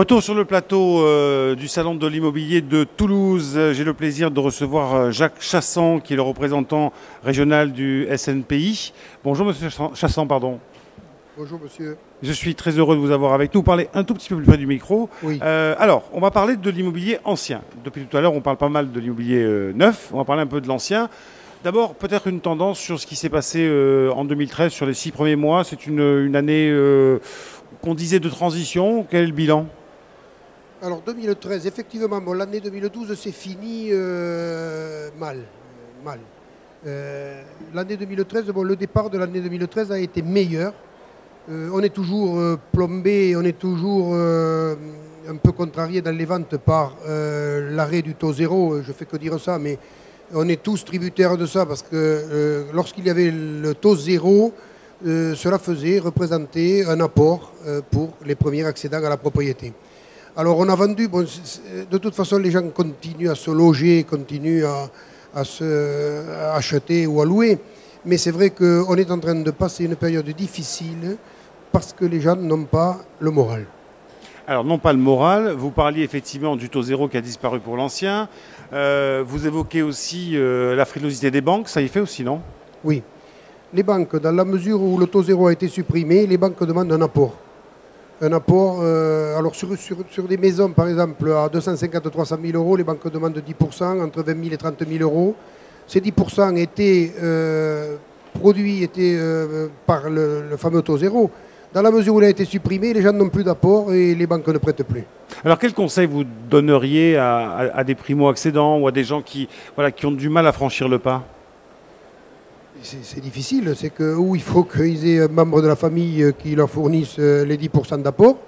Retour sur le plateau euh, du Salon de l'immobilier de Toulouse. J'ai le plaisir de recevoir euh, Jacques Chassan, qui est le représentant régional du SNPI. Bonjour Monsieur Chassan, pardon. Bonjour Monsieur. Je suis très heureux de vous avoir avec nous. Parlez un tout petit peu plus près du micro. Oui. Euh, alors, on va parler de l'immobilier ancien. Depuis tout à l'heure, on parle pas mal de l'immobilier neuf. On va parler un peu de l'ancien. D'abord, peut-être une tendance sur ce qui s'est passé en 2013, sur les six premiers mois. C'est une, une, année qu'on disait de transition. Quel est le bilan? Alors 2013, effectivement, bon, l'année 2012 s'est fini euh, mal. Euh, mal. Euh, l'année 2013, bon, le départ de l'année 2013 a été meilleur. on est toujours plombé, on est toujours un peu contrarié dans les ventes par l'arrêt du taux zéro. Je fais que dire ça, mais on est tous tributaires de ça parce que lorsqu'il y avait le taux zéro, cela faisait représenter un apport pour les premiers accédants à la propriété. Alors on a vendu, de toute façon les gens continuent à se loger, continuent à, se acheter ou à louer, mais c'est vrai qu'on est en train de passer une période difficile parce que les gens n'ont pas le moral. Alors non pas le moral, vous parliez effectivement du taux zéro qui a disparu pour l'ancien, euh, vous évoquez aussi euh, la frilosité des banques, ça y fait aussi non? Oui, les banques, dans la mesure où le taux zéro a été supprimé, les banques demandent un apport un apport. Euh, alors sur, sur, des maisons, par exemple, à 250 300 000 euros, les banques demandent 10%, entre 20 000 et 30 000 euros. Ces 10% étaient euh, produits étaient, euh, par le, fameux taux zéro. Dans la mesure où il a été supprimé, les gens n'ont plus d'apport et les banques ne prêtent plus. Alors quel conseil vous donneriez à, à des primo-accédants ou à des gens qui, voilà, qui ont du mal à franchir le pas? C'est difficile, c'est que où il faut qu'ils aient un membre de la famille euh, qui leur fournisse euh, les 10% d'apport,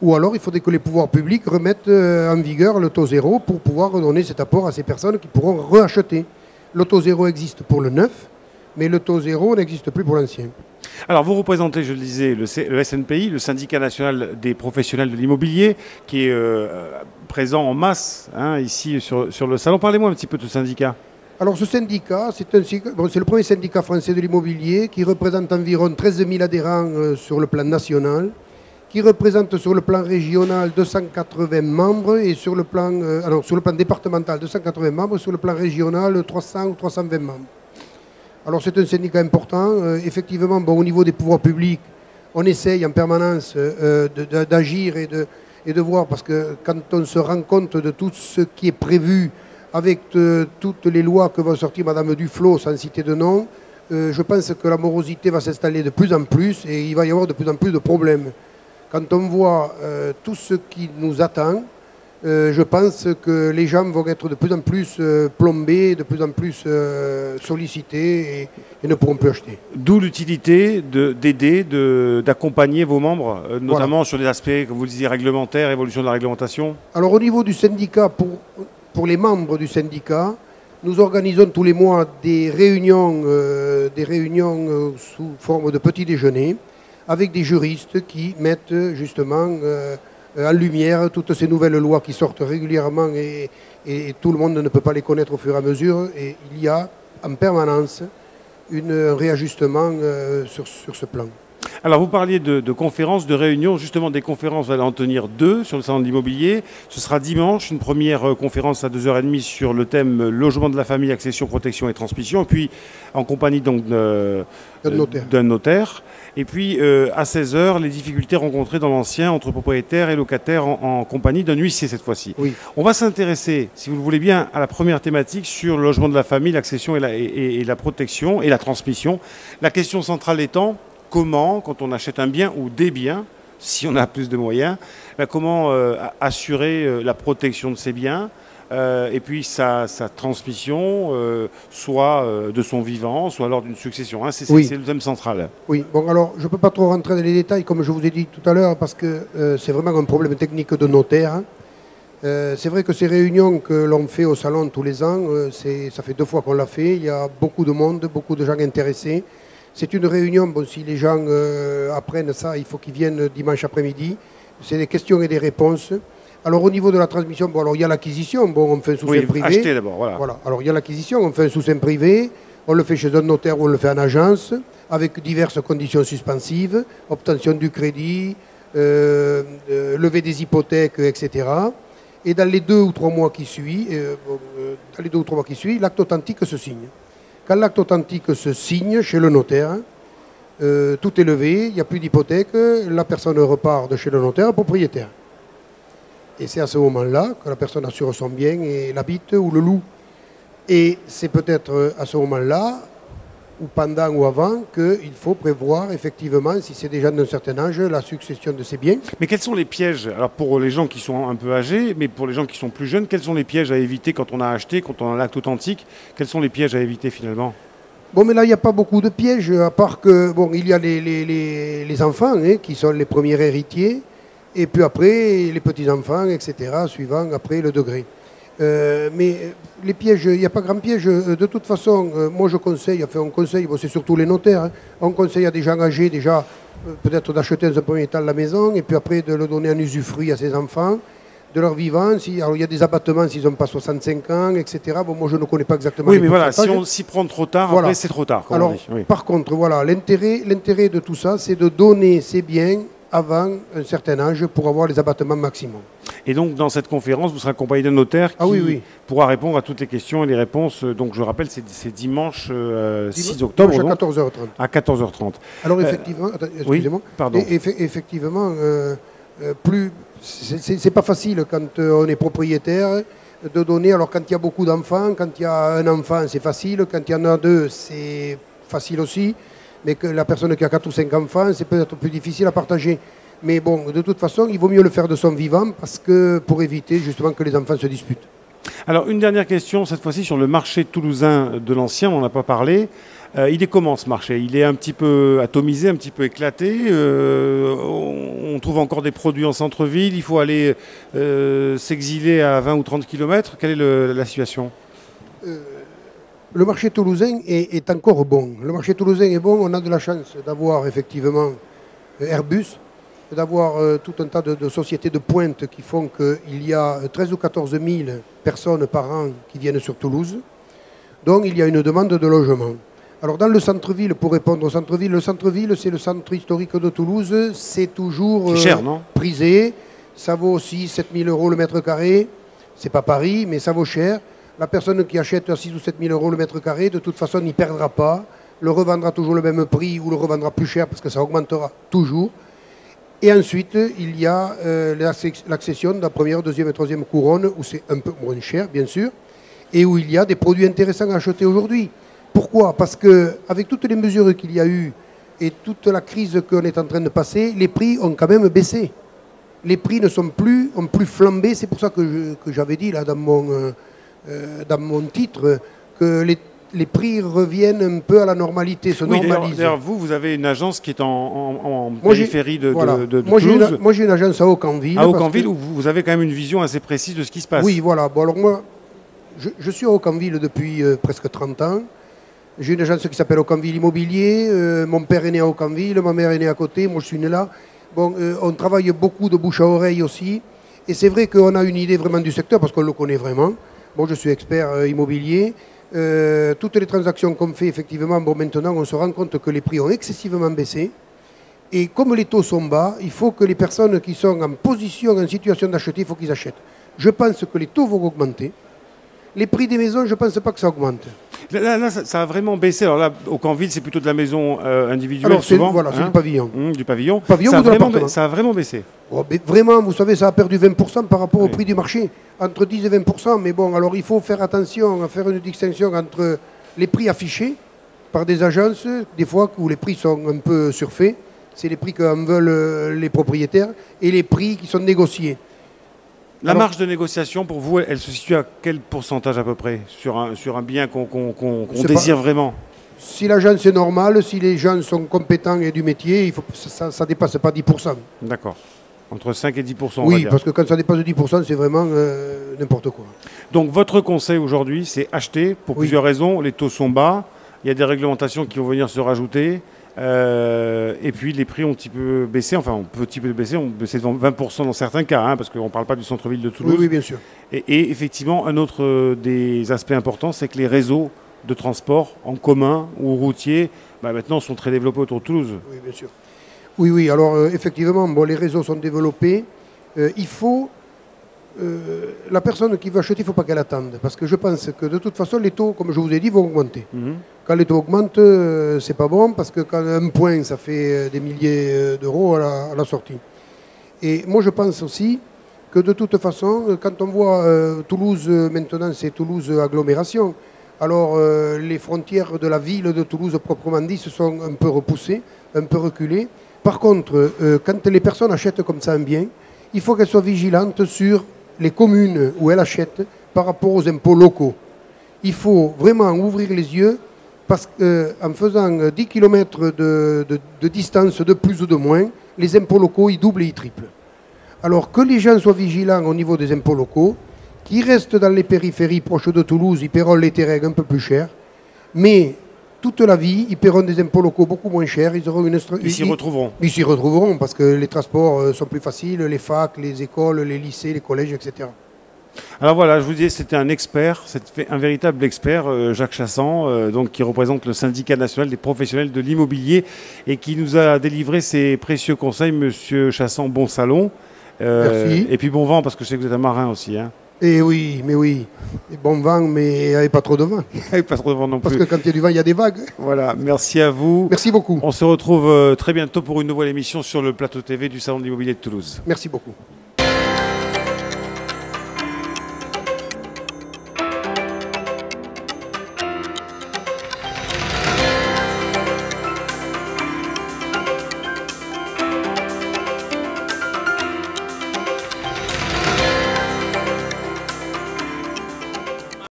ou alors il faudrait que les pouvoirs publics remettent euh, en vigueur le taux zéro pour pouvoir redonner cet apport à ces personnes qui pourront racheter. Le taux zéro existe pour le neuf, mais le taux zéro n'existe plus pour l'ancien. Alors vous représentez, je le disais, le, SNPI, le syndicat national des professionnels de l'immobilier, qui est présent en masse hein, ici sur, sur le salon. Parlez-moi un petit peu de ce syndicat. Alors ce syndicat, c'est le premier syndicat français de l'immobilier qui représente environ 13 000 adhérents euh, sur le plan national, qui représente sur le plan régional 280 membres et sur le plan, euh, alors, sur le plan départemental 280 membres, sur le plan régional 300 ou 320 membres. Alors c'est un syndicat important. Euh, effectivement, bon, au niveau des pouvoirs publics, on essaye en permanence d'agir et de, et de voir, parce que quand on se rend compte de tout ce qui est prévu avec euh, toutes les lois que va sortir Madame Duflot, sans citer de nom, euh, je pense que la morosité va s'installer de plus en plus et il va y avoir de plus en plus de problèmes. Quand on voit euh, tout ce qui nous attend, je pense que les gens vont être de plus en plus plombés, de plus en plus sollicités et, ne pourront plus acheter. D'où l'utilité d'aider, d'accompagner vos membres, notamment sur des aspects, comme vous le disiez, réglementaires, évolution de la réglementation Alors au niveau du syndicat, pour pour les membres du syndicat, nous organisons tous les mois des réunions, euh, euh, sous forme de petits déjeuners avec des juristes qui mettent justement euh, en lumière toutes ces nouvelles lois qui sortent régulièrement et, tout le monde ne peut pas les connaître au fur et à mesure. Et il y a en permanence un réajustement sur ce plan. Alors, vous parliez de, conférences, de réunions. Justement, des conférences, vous allez en tenir deux sur le salon de l'immobilier. Ce sera dimanche, une première euh, conférence à 2h30 sur le thème euh, logement de la famille, accession, protection et transmission. Et puis, en compagnie donc d'un notaire. Et puis, euh, à 16h, les difficultés rencontrées dans l'ancien entre propriétaires et locataires en, compagnie d'un huissier cette fois-ci. Oui. On va s'intéresser, si vous le voulez bien, à la première thématique sur le logement de la famille, l'accession et la, et la protection et la transmission. La question centrale étant comment, quand on achète un bien ou des biens, si on a plus de moyens, ben, comment euh, assurer euh, la protection de ces biens euh, et puis sa, transmission, soit de son vivant, soit lors d'une succession. Hein. c'est le thème central. Oui, bon alors je ne peux pas trop rentrer dans les détails comme je vous ai dit tout à l'heure parce que c'est vraiment un problème technique de notaire. Hein. c'est vrai que ces réunions que l'on fait au salon tous les ans, ça fait deux fois qu'on l'a fait. Il y a beaucoup de monde, beaucoup de gens intéressés. C'est une réunion, bon, si les gens euh, apprennent ça, il faut qu'ils viennent dimanche après-midi. C'est des questions et des réponses. Alors au niveau de la transmission, bon, alors il y a l'acquisition, bon, on fait un sous-seing privé. Acheter d'abord, voilà. voilà. Alors il y a l'acquisition, on fait un sous-seing privé, on le fait chez un notaire ou on le fait en agence, avec diverses conditions suspensives, obtention du crédit, euh, euh, lever des hypothèques, etc. Et dans les deux ou trois mois qui suivent, euh, dans les deux ou trois mois qui suivent, l'acte authentique se signe. Quand l'acte authentique se signe chez le notaire, euh, tout est levé, il n'y a plus d'hypothèque, la personne repart de chez le notaire propriétaire. Et c'est à ce moment-là que la personne assure son bien et l'habite ou le loue. Et c'est peut-être à ce moment-là, ou pendant ou avant, qu'il faut prévoir effectivement, si c'est déjà d'un certain âge, la succession de ces biens. Mais quels sont les pièges? Alors pour les gens qui sont un peu âgés, mais pour les gens qui sont plus jeunes, quels sont les pièges à éviter quand on a acheté, quand on a l'acte authentique? Quels sont les pièges à éviter finalement? Bon, mais là, il n'y a pas beaucoup de pièges, à part que, bon, il y a les, les- les- les enfants, hein, qui sont les premiers héritiers, et puis après, les petits-enfants, etc., suivant après le degré. Euh, mais euh, les pièges, il n'y a pas grand piège. Euh, De toute façon, euh, moi je conseille, enfin on conseille, bon, c'est surtout les notaires, hein, on conseille à des gens âgés déjà euh, peut-être d'acheter dans un premier temps la maison et puis après de le donner en usufruit à ses enfants, de leur vivant. Si, alors il y a des abattements s'ils n'ont pas 65 ans, etc. Bon, moi je ne connais pas exactement Oui, les mais voilà, si on s'y prend trop tard, Voilà. après c'est trop tard. Comme Alors, on dit. Oui. par contre, voilà, l'intérêt, l'intérêt de tout ça, c'est de donner ses biens avant un certain âge pour avoir les abattements maximum. Et donc dans cette conférence, vous serez accompagné d'un notaire qui Ah oui, oui. pourra répondre à toutes les questions et les réponses. Donc je rappelle, c'est dimanche euh, 6 octobre Dimanche à 14h30. à 14h30. Alors Euh, effectivement, excusez-moi. pardon. Effectivement, euh, euh, plus c'est- pas facile quand euh, on est propriétaire de donner. Alors quand il y a beaucoup d'enfants, quand il y a un enfant, c'est facile. Quand il y en a deux, c'est facile aussi. Mais que la personne qui a quatre ou cinq enfants, c'est peut-être plus difficile à partager. Mais bon, de toute façon, il vaut mieux le faire de son vivant parce que pour éviter justement que les enfants se disputent. Alors une dernière question, cette fois-ci sur le marché toulousain de l'ancien, on n'en a pas parlé. Euh, il est comment ce marché? Il est un petit peu atomisé, un petit peu éclaté? euh, on, trouve encore des produits en centre-ville? Il faut aller euh, s'exiler à 20 ou 30 km. Quelle est la situation? Le marché toulousain est, est encore bon. Le marché toulousain est bon. On a de la chance d'avoir effectivement euh, Airbus, d'avoir euh, tout un tas de, de sociétés de pointe qui font qu'il y a 13 ou 14 000 personnes par an qui viennent sur Toulouse. Donc il y a une demande de logement. Alors dans le centre-ville, pour répondre au centre-ville, le centre-ville c'est le centre historique de Toulouse, c'est toujours euh, cher, non? prisé. Ça vaut aussi 7000 euros le mètre carré. C'est pas Paris, mais ça vaut cher. La personne qui achète à 6 ou 7000 euros le mètre carré, de toute façon, n'y perdra pas. Le revendra toujours le même prix ou le revendra plus cher parce que ça augmentera toujours. Et ensuite, il y a euh, l'acce- l'accession de la première, deuxième et troisième couronne où c'est un peu moins cher, bien sûr, et où il y a des produits intéressants à acheter aujourd'hui. Pourquoi? Parce que avec toutes les mesures qu'il y a eu et toute la crise qu'on est en train de passer, les prix ont quand même baissé. Les prix ne sont plus, ont plus flambé. C'est pour ça que j'avais dit là dans mon, euh, dans mon titre que les, les prix reviennent un peu à la normalité, se Oui, d'ailleurs- vous, vous avez une agence qui est en, en- en Moi, périphérie de, Voilà. de- de moi, Toulouse, une, moi, j'ai une agence à Aucanville. à Aucanville, que- où vous, vous avez quand même une vision assez précise de ce qui se passe. Oui, voilà. Bon, alors moi, je, je suis à Aucanville depuis euh, presque 30 ans. J'ai une agence qui s'appelle Aucanville Immobilier. Euh, mon père est né à Aucanville, ma mère est née à côté, moi je suis né là. Bon, euh, on travaille beaucoup de bouche à oreille aussi. Et c'est vrai qu'on a une idée vraiment du secteur parce qu'on le connaît vraiment. Moi, je suis expert euh, immobilier. Euh, toutes les transactions qu'on fait, effectivement, bon, maintenant, on se rend compte que les prix ont excessivement baissé. Et comme les taux sont bas, il faut que les personnes qui sont en position, en situation d'acheter, il faut qu'ils achètent. Je pense que les taux vont augmenter. Les prix des maisons, je ne pense pas que ça augmente. Là, ça, ça a vraiment baissé. Alors là, Aucanville, c'est plutôt de la maison euh, individuelle Alors, c'est souvent. voilà, c'est hein. du pavillon. Hum, du pavillon. Pavillon ça, a ou vraiment, ça a vraiment baissé. Oh, mais vraiment, vous savez, ça a perdu 20% par rapport au prix du marché, entre 10 et 20%. Mais bon, alors il faut faire attention à faire une distinction entre les prix affichés par des agences, des fois où les prix sont un peu surfaits, c'est les prix qu'en veulent euh, les propriétaires, et les prix qui sont négociés. La Alors- marge de négociation, pour vous, elle, se situe à quel pourcentage à peu près sur un, sur un bien qu'on désire vraiment? Si l'agence est normale, si les gens sont compétents et du métier, il faut, ça ne dépasse pas 10%. D'accord. Entre 5 et 10 on va oui, dire. parce que quand ça dépasse 10%, c'est vraiment euh, n'importe quoi. Donc votre conseil aujourd'hui, c'est acheter pour Oui. plusieurs raisons. Les taux sont bas, il y a des réglementations qui vont venir se rajouter. Euh, et puis les prix ont un petit peu baissé, enfin un petit peu baissé, ont baissé de 20% dans certains cas, hein, parce qu'on ne parle pas du centre-ville de Toulouse. Oui, oui, bien sûr. Et, et effectivement, un autre euh, des aspects importants, c'est que les réseaux de transport en commun ou routiers, bah, maintenant sont très développés autour de Toulouse. Oui, bien sûr. Oui, oui, alors euh, effectivement, bon, les réseaux sont développés. Il faut. Euh, la personne qui veut acheter, il ne faut pas qu'elle attende. Parce que je pense que de toute façon, les taux, comme je vous ai dit, vont augmenter. Mhm. Quand les taux augmentent, euh, c'est pas bon parce que quand un point, ça fait euh, des milliers euh, d'euros à la, à la sortie. Et moi, je pense aussi que de toute façon, quand on voit euh, Toulouse, maintenant, c'est Toulouse agglomération. Alors, les frontières de la ville de Toulouse, proprement dit, se sont un peu repoussées, un peu reculées. Par contre, quand les personnes achètent comme ça un bien, il faut qu'elles soient vigilantes sur les communes où elles achètent par rapport aux impôts locaux. Il faut vraiment ouvrir les yeux parce qu'en faisant euh, 10 km de, distance de plus ou de moins, les impôts locaux, ils doublent et ils triplent. Alors que les gens soient vigilants au niveau des impôts locaux, qui restent dans les périphéries proches de Toulouse, ils paieront les terrains un peu plus cher, mais toute la vie, ils paieront des impôts locaux beaucoup moins chers, ils auront une... Ils s'y retrouveront. ils s'y retrouveront parce que les transports euh, sont plus faciles, les facs, les écoles, les lycées, les collèges, etc. Alors voilà, je vous disais, c'était un expert, c'était un véritable expert, euh, Jacques Chassan, euh, donc qui représente le syndicat national des professionnels de l'immobilier et qui nous a délivré ses précieux conseils. Monsieur Chassan, bon salon. Euh, Merci. Et puis bon vent, parce que je sais que vous êtes un marin aussi. Hein. Et oui, mais oui, Et bon vent, mais avec pas trop de vent. Et pas trop de vent non Parce plus. que quand il y a du vent, il y a des vagues. Voilà, merci à vous. Merci beaucoup. On se retrouve euh, très bientôt pour une nouvelle émission sur le plateau TV du Salon de l'immobilier de Toulouse. Merci beaucoup.